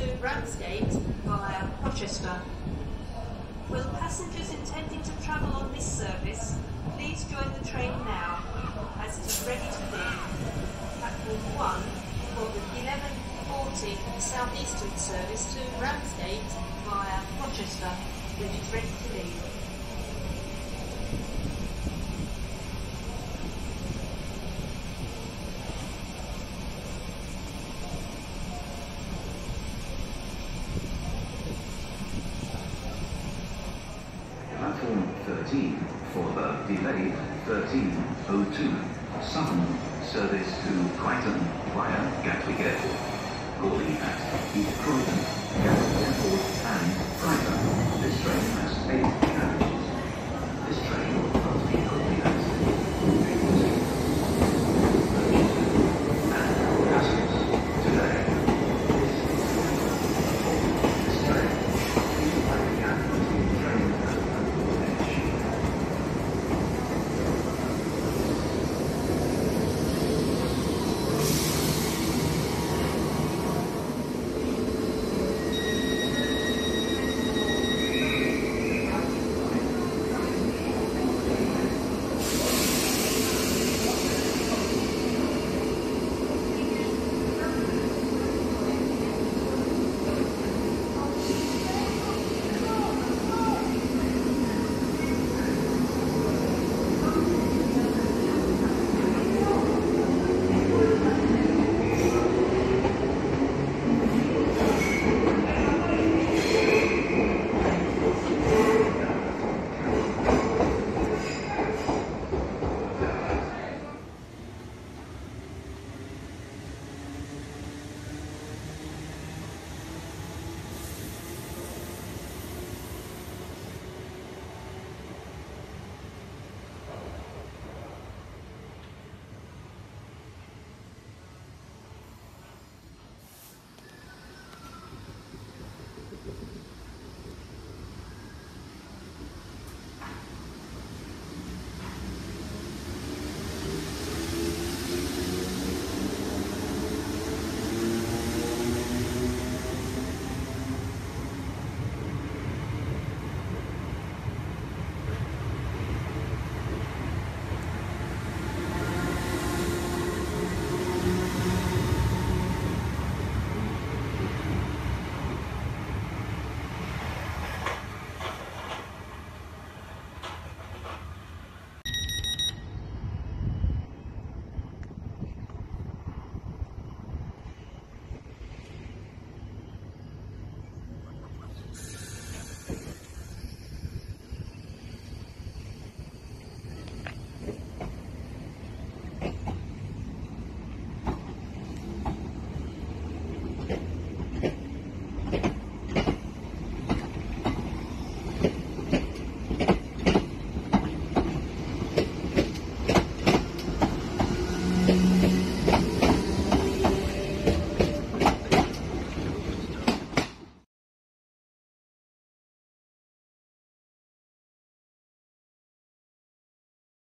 to Ramsgate via Rochester. Will passengers intending to travel on this service please join the train now as it is ready to leave. Platform 1 for the 1140 Southeastern service to Ramsgate via Rochester, which is ready to leave. Platform 13 for the delayed 1302 Southern service to Brighton, via Gatwick Airport. Calling at East Croydon, Gatwick Airport and Brighton. This train has eight carriages. This train